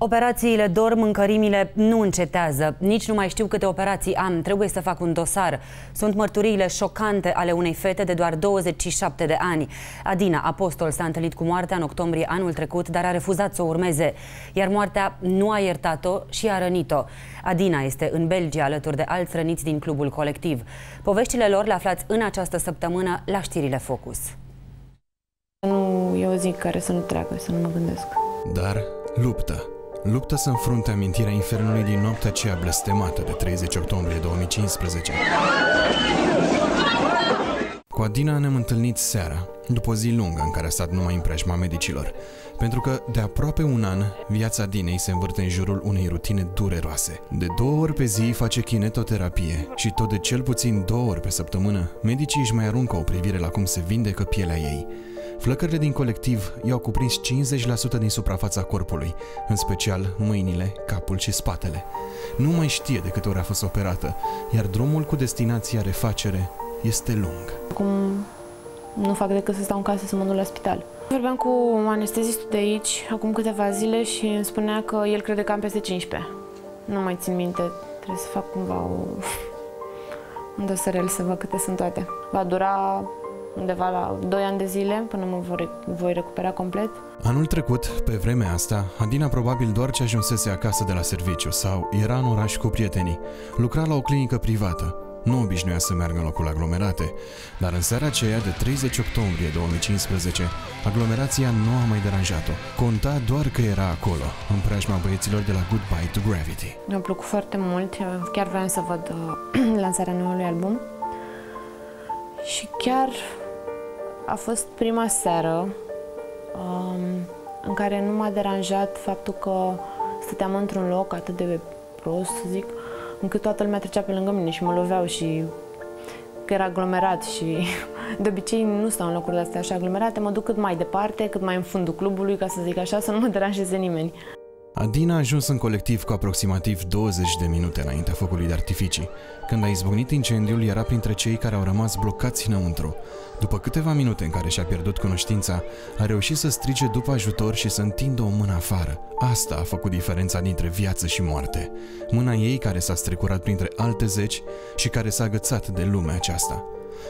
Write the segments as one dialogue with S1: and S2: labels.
S1: Operațiile dorm, mâncărimile nu încetează. Nici nu mai știu câte operații am. Trebuie să fac un dosar. Sunt mărturiile șocante ale unei fete de doar 27 de ani. Adina Apostol s-a întâlnit cu moartea în octombrie anul trecut, dar a refuzat să o urmeze. Iar moartea nu a iertat-o și a rănit-o. Adina este în Belgia alături de alți răniți din clubul colectiv. Poveștile lor le aflați în această săptămână la știrile Focus.
S2: Nu e o zi care să nu treacă, să nu mă gândesc.
S3: Dar luptă luptă să înfrunte amintirea infernului din noaptea aceea blestemată de 30 octombrie 2015. Cu Adina ne-am întâlnit seara, după o zi lungă în care a stat numai în preajma medicilor, pentru că de aproape un an viața Dinei se învârte în jurul unei rutine dureroase. De două ori pe zi face kinetoterapie și tot de cel puțin două ori pe săptămână, medicii își mai aruncă o privire la cum se vindecă pielea ei. Flăcările din colectiv i-au cuprins 50% din suprafața corpului, în special mâinile, capul și spatele. Nu mai știe de câte ori a fost operată, iar drumul cu destinația refacere este lung.
S2: Acum nu fac decât să stau în casă să mă duc la spital. Vorbeam cu anestezistul de aici acum câteva zile și îmi spunea că el crede că am peste 15. Nu mai țin minte, trebuie să fac cumva o... un dosărel să văd câte sunt toate. Va dura undeva la 2 ani de zile până mă voi recupera complet.
S3: Anul trecut, pe vremea asta, Adina probabil doar ce ajunsese acasă de la serviciu sau era în oraș cu prietenii. Lucra la o clinică privată. Nu obișnuia să meargă în locul aglomerate, dar în seara aceea de 30 octombrie 2015, aglomerația nu a mai deranjat-o. Conta doar că era acolo, în preajma băieților de la Goodbye to Gravity.
S2: Mi-a plăcut foarte mult, chiar vreau să văd uh, lansarea noului album. Și chiar a fost prima seară um, în care nu m-a deranjat faptul că stăteam într-un loc atât de prost, să zic, încât toată lumea trecea pe lângă mine și mă loveau și că era aglomerat și de obicei nu stau în locurile astea așa aglomerate, mă duc cât mai departe, cât mai în fundul clubului, ca să zic așa, să nu mă deranjeze nimeni.
S3: Adina a ajuns în colectiv cu aproximativ 20 de minute înaintea focului de artificii. Când a izbucnit incendiul, era printre cei care au rămas blocați înăuntru. După câteva minute în care și-a pierdut cunoștința, a reușit să strige după ajutor și să întindă o mână afară. Asta a făcut diferența dintre viață și moarte. Mâna ei care s-a strecurat printre alte zeci și care s-a agățat de lumea aceasta.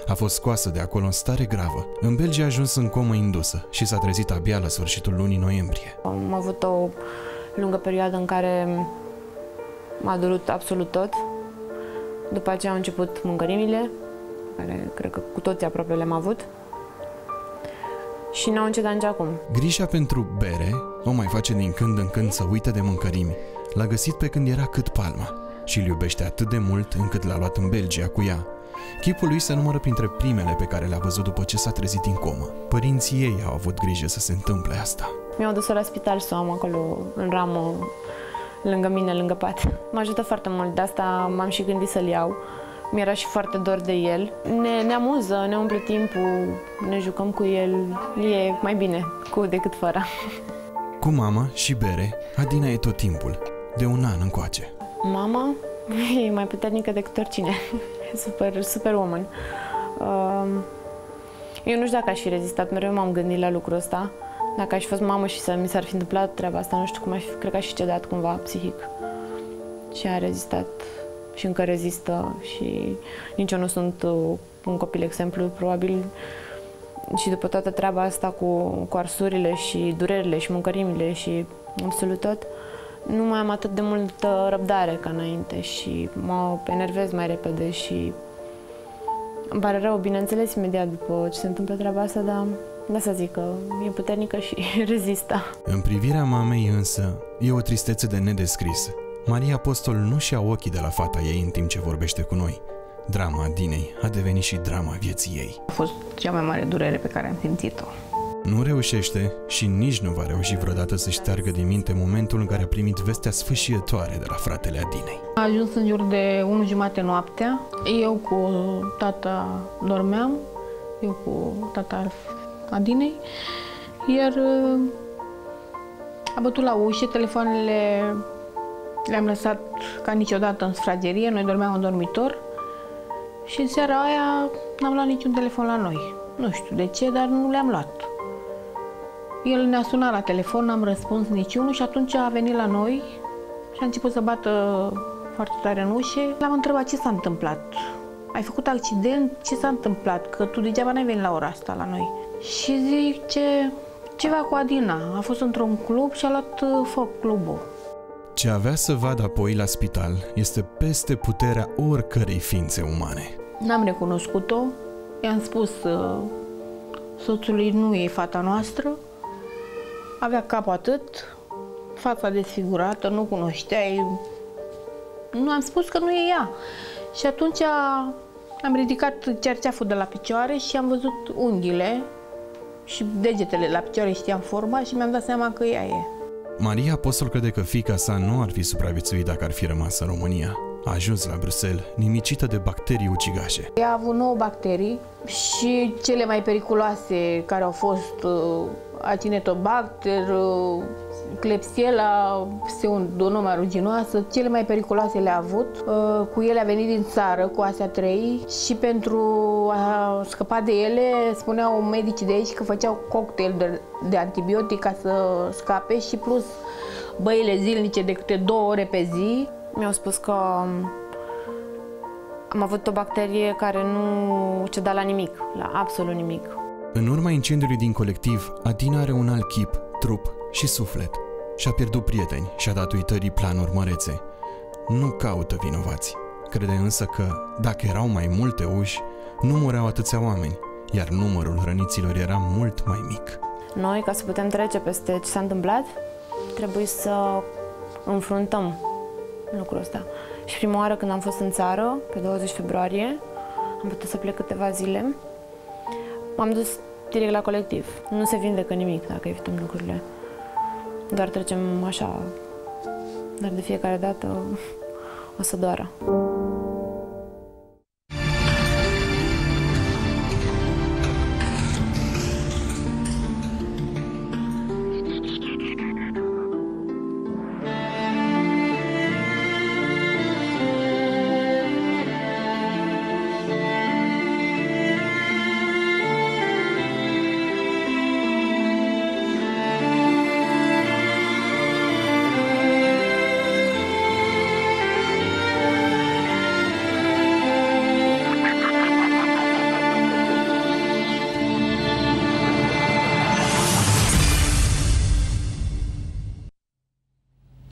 S3: A fost scoasă de acolo în stare gravă. În Belgia a ajuns în comă indusă și s-a trezit abia la sfârșitul lunii noiembrie.
S2: Am avut o lungă perioadă în care m-a durut absolut tot. După aceea au început mâncărimile, care cred că cu toții aproape le-am avut. Și n-au încetat nici acum.
S3: Grija pentru bere o mai face din când în când să uite de mâncărimi. L-a găsit pe când era cât palma și îl iubește atât de mult încât l-a luat în Belgia cu ea. Chipul lui se numără printre primele pe care le-a văzut după ce s-a trezit din comă. Părinții ei au avut grijă să se întâmple asta.
S2: Mi-au dus la spital să o am acolo în ramă, lângă mine, lângă pat. Mă ajută foarte mult, de asta m-am și gândit să-l iau. Mi-era și foarte dor de el. Ne, ne amuză, ne umple timpul, ne jucăm cu el. E mai bine cu decât fără.
S3: Cu mama și bere, Adina e tot timpul, de un an încoace.
S2: Mama e mai puternică decât oricine. super, super woman. Um, eu nu știu dacă aș fi rezistat, mereu m-am gândit la lucrul ăsta. Dacă aș fi fost mamă și să mi s-ar fi întâmplat treaba asta, nu știu cum aș fi, cred că aș fi cedat cumva psihic. Și a rezistat și încă rezistă și nici eu nu sunt uh, un copil exemplu, probabil și după toată treaba asta cu, cu arsurile și durerile și mâncărimile și absolut tot, nu mai am atât de multă răbdare ca înainte și mă enervez mai repede și îmi pare rău, bineînțeles, imediat după ce se întâmplă treaba asta, dar da să zic că e puternică și rezistă.
S3: În privirea mamei însă, e o tristețe de nedescris. Maria Apostol nu și-a ochii de la fata ei în timp ce vorbește cu noi. Drama Dinei a devenit și drama vieții ei.
S4: A fost cea mai mare durere pe care am simțit-o.
S3: Nu reușește și nici nu va reuși vreodată să șteargă din minte momentul în care a primit vestea sfâșietoare de la fratele Adinei.
S4: A ajuns în jur de 1 jumate noaptea. Eu cu tata dormeam, eu cu tata Adinei, iar uh, a bătut la ușă, telefoanele le-am lăsat ca niciodată în sfragerie, noi dormeam în dormitor și în seara aia n-am luat niciun telefon la noi. Nu știu de ce, dar nu le-am luat. El ne-a sunat la telefon, n-am răspuns niciunul și atunci a venit la noi și a început să bată foarte tare în ușe. L-am întrebat ce s-a întâmplat. Ai făcut accident? Ce s-a întâmplat? Că tu degeaba n-ai venit la ora asta la noi. Și zice, ceva cu Adina. A fost într-un club și a luat uh, foc clubul.
S3: Ce avea să vadă apoi la spital este peste puterea oricărei ființe umane.
S4: N-am recunoscut-o. I-am spus uh, soțului nu e fata noastră. Avea capul atât, fața desfigurată, nu cunoșteai. Nu am spus că nu e ea. Și atunci am ridicat cerceaful de la picioare și am văzut unghiile și degetele la picioare știam forma și mi-am dat seama că ea e.
S3: Maria Apostol crede că fica sa nu ar fi supraviețuit dacă ar fi rămas în România. A ajuns la Bruxelles, nimicită de bacterii ucigașe.
S4: Ea a avut nouă bacterii și cele mai periculoase care au fost uh, Acinetobacter, uh, Klebsiella pseudonomă ruginoasă, cele mai periculoase le-a avut. Uh, cu ele a venit din țară, cu astea trei, și pentru a scăpa de ele, spuneau medicii de aici că făceau cocktail de, de antibiotic ca să scape și plus băile zilnice de câte două ore pe zi.
S2: Mi-au spus că um, am avut o bacterie care nu ceda la nimic, la absolut nimic.
S3: În urma incendiului din colectiv, Adina are un alt chip, trup și suflet. Și-a pierdut prieteni și-a dat uitării planuri mărețe. Nu caută vinovați. Crede însă că, dacă erau mai multe uși, nu mureau atâția oameni, iar numărul răniților era mult mai mic.
S2: Noi, ca să putem trece peste ce s-a întâmplat, trebuie să înfruntăm lucrul ăsta. Și prima oară când am fost în țară, pe 20 februarie, am putut să plec câteva zile, m-am dus direct la colectiv. Nu se vindecă nimic dacă evităm lucrurile. Doar trecem așa. Dar de fiecare dată o să doară.